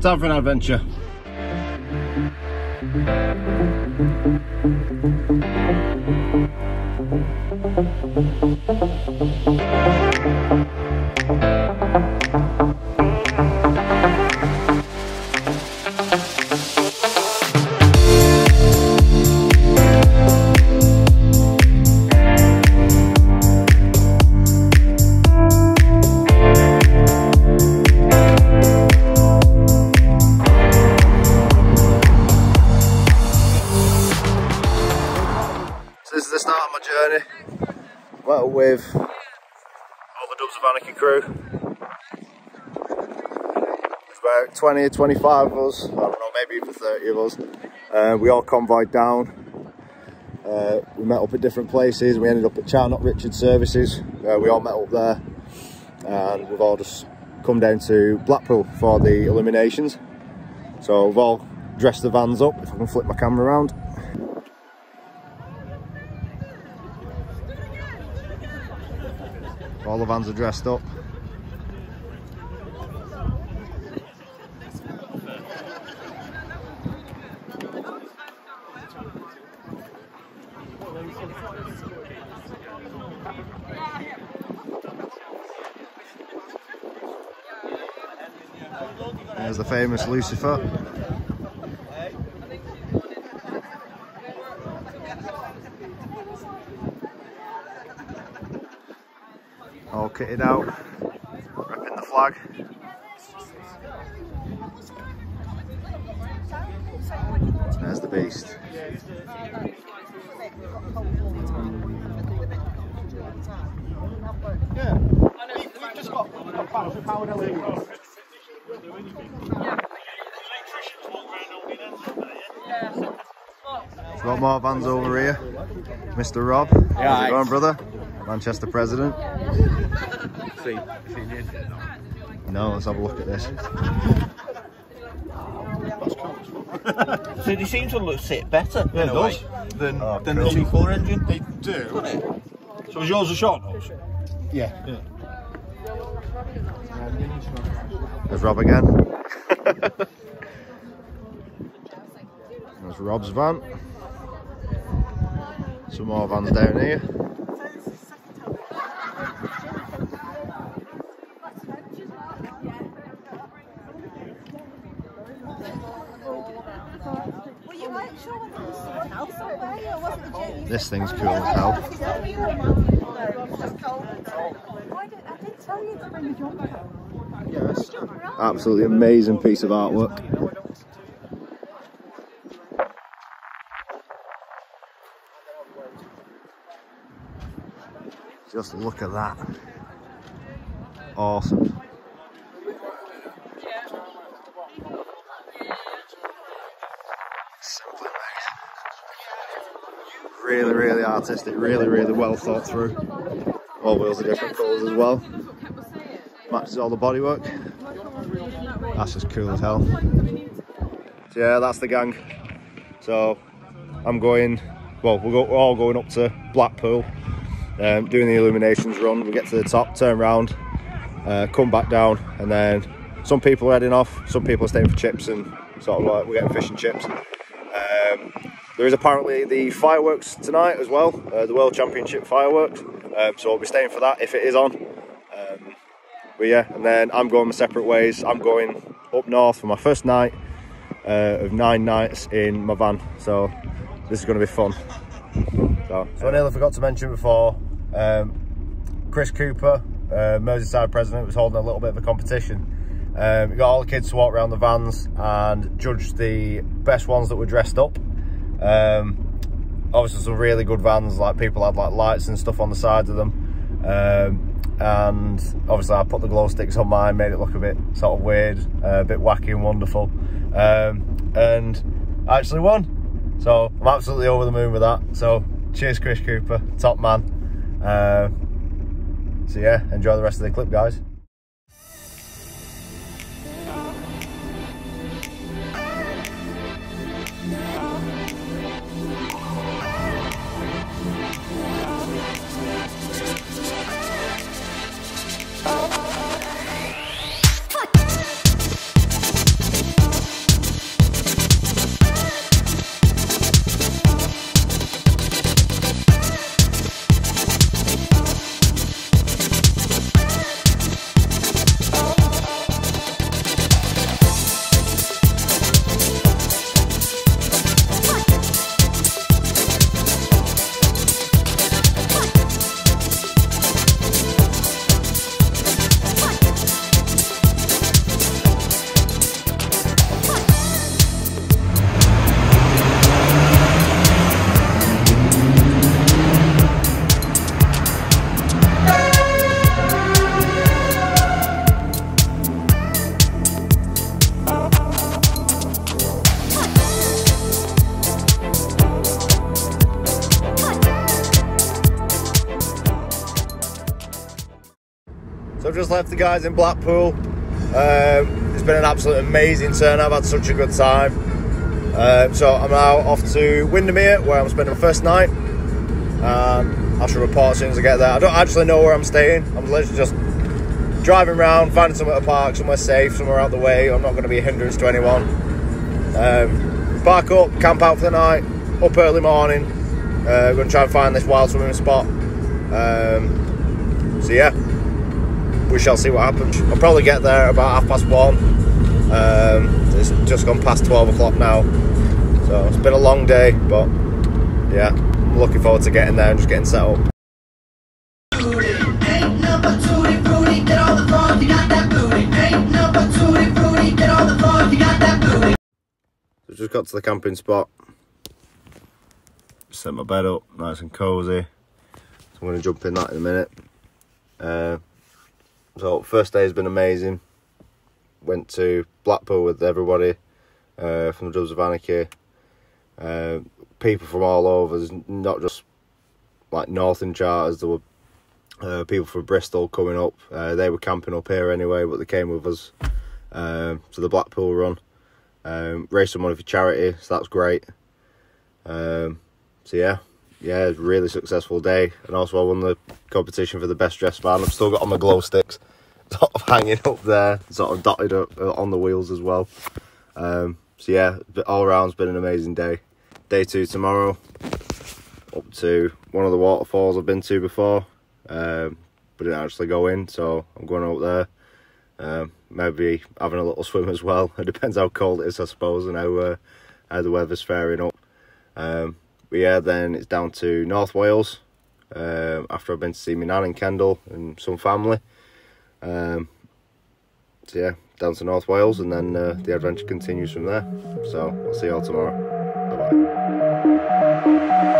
Time for an adventure. So journey. Well, with all the Dubs of Anarchy crew. There's about 20 or 25 of us, I don't know, maybe even 30 of us. Uh, we all convoyed down. Uh, we met up at different places. We ended up at Charnock Richard Services. Uh, we all met up there. And we've all just come down to Blackpool for the illuminations. So we've all dressed the vans up, if I can flip my camera around. The vans are dressed up. There's the famous Lucifer. Kitted out, repping the flag. There's the beast. Yeah. We've just got a battery powered LED. We've got more vans over here. Mr. Rob. Yeah, How's it going, brother? Manchester president. No, let's have a look at this. So they seem to look sit better Yeah, in it a does. way than, Oh, than the pretty. T4 engine. They do. So is yours a short nose? Yeah. Yeah. There's Rob again. There's Rob's van. Some more vans down here. Were you like sure whether it was someone else somewhere or was it the James? This thing's cool as hell. Yes. Absolutely amazing piece of artwork. Just look at that. Awesome. Simply amazing. Really, really artistic, really, really well thought through. All wheels are different colours as well. Matches all the bodywork. That's just cool as hell. So yeah, that's the gang. So I'm going, well, we're, go, we're all going up to Blackpool, um, doing the illuminations run. We get to the top, turn around, uh, come back down, and then some people are heading off, some people are staying for chips and sort of like we're getting fish and chips. Um, there is apparently the fireworks tonight as well, uh, the World Championship fireworks. Um, so I'll be staying for that if it is on. Um, but yeah, and then I'm going my separate ways. I'm going up north for my first night uh, of nine nights in my van. So this is going to be fun. So, so I nearly forgot to mention before, um, Chris Cooper, uh, Merseyside president, was holding a little bit of a competition. Um, we got all the kids to walk around the vans and judge the best ones that were dressed up. Um, obviously some really good vans, like people had like lights and stuff on the sides of them. Um, and obviously I put the glow sticks on mine, made it look a bit sort of weird, uh, a bit wacky and wonderful. Um, and I actually won. So I'm absolutely over the moon with that. So cheers Chris Cooper, top man. Uh, so yeah, enjoy the rest of the clip guys. Just left the guys in Blackpool. Um, it's been an absolute amazing turn. I've had such a good time. Um, so I'm now off to Windermere, where I'm spending my first night. Um, I shall report as soon as I get there. I don't actually know where I'm staying. I'm literally just driving around, finding somewhere to park, somewhere safe, somewhere out the way. I'm not going to be a hindrance to anyone. Um, park up, camp out for the night, up early morning. Uh, going to try and find this wild swimming spot. Um, so yeah, we shall see what happens. I'll probably get there about half past one. Um, it's just gone past 12 o'clock now. So it's been a long day, but yeah, I'm looking forward to getting there and just getting set up. So just got to the camping spot. Set my bed up, nice and cosy. So I'm going to jump in that in a minute. Uh, so first day has been amazing. Went to Blackpool with everybody uh, from the Dubs of Anarchy. Uh, people from all over, not just like Northern charters. There were uh, people from Bristol coming up. Uh, they were camping up here anyway, but they came with us um, to the Blackpool run. Um, raised some money for charity, so that's great. Um, so yeah, yeah, really successful day, and also I won the competition for the best dressed man. I've still got all my glow sticks, sort of hanging up there, sort of dotted up uh, on the wheels as well. Um, so yeah, all round's been an amazing day. Day two tomorrow, up to one of the waterfalls I've been to before, um, but didn't actually go in, so I'm going up there. Um, maybe having a little swim as well. It depends how cold it is, I suppose, and how uh, how the weather's faring up. Um, but yeah, then it's down to North Wales. Um, after I've been to see my nan in Kendal and some family. Um, so yeah, down to North Wales, and then uh, the adventure continues from there. So I'll see you all tomorrow. Bye bye.